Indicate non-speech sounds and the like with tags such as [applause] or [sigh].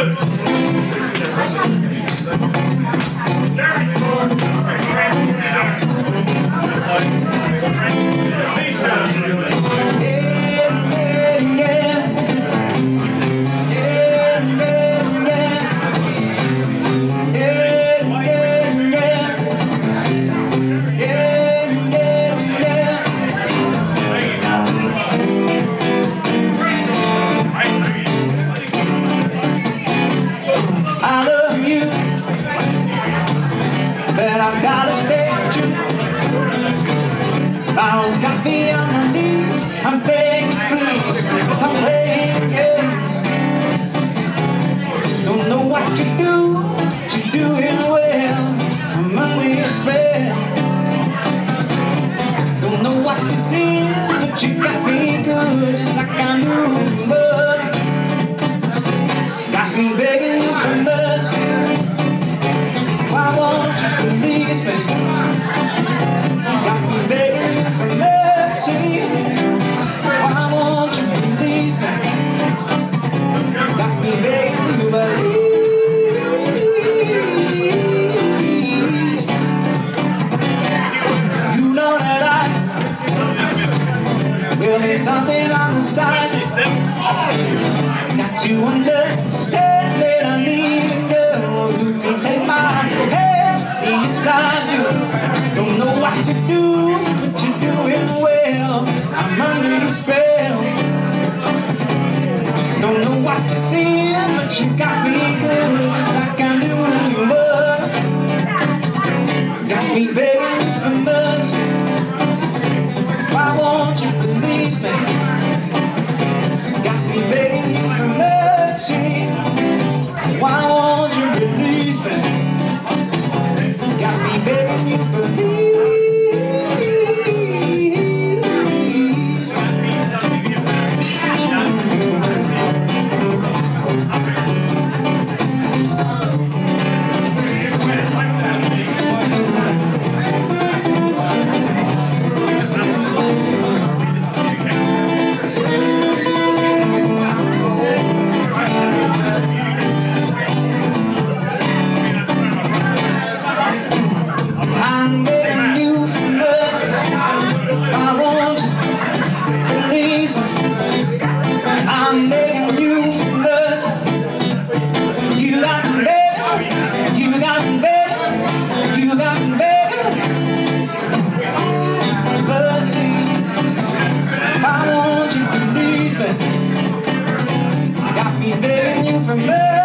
Yeah. [laughs] I gotta stay true. Miles got me on my knees. I'm begging, please, stop playing games. Don't know what to do, to do it well. I'm only a spell. Don't know what to see, but you got me good, just like I knew. Be something on the side. Got to understand that I need a girl who can take my hand. I do. Don't know what to do, but you're doing well. I'm under your spell. Don't know what to say, but you got me Got me begging you for mercy.